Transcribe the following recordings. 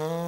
Oh.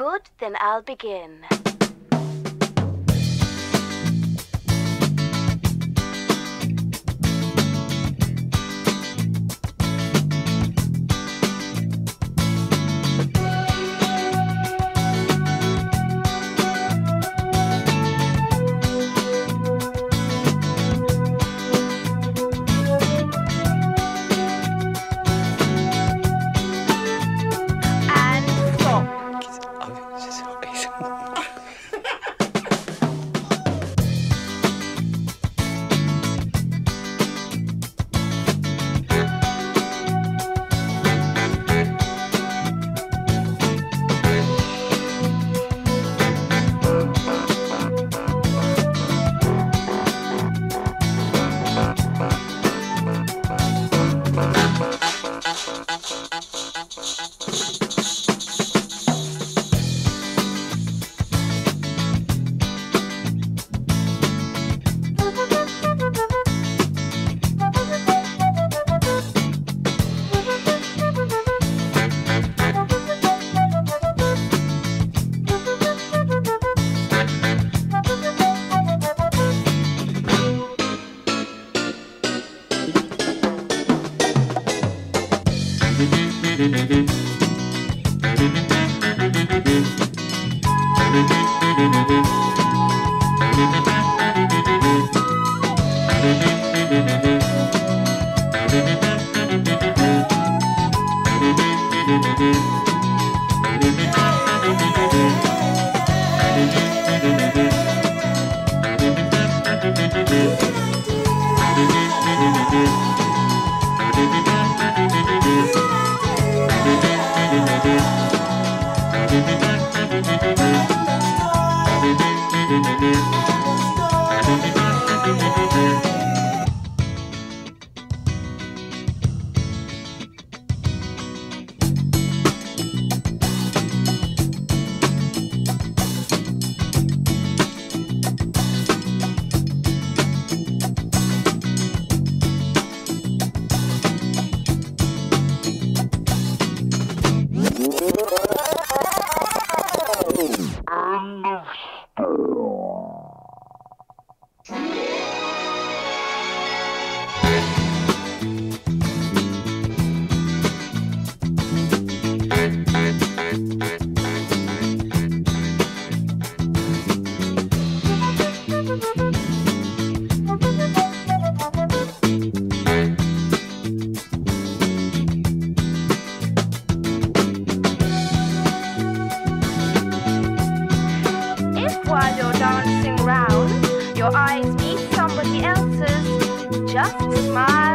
Good, then I'll begin. Thank you. your eyes meet somebody else's, just smile.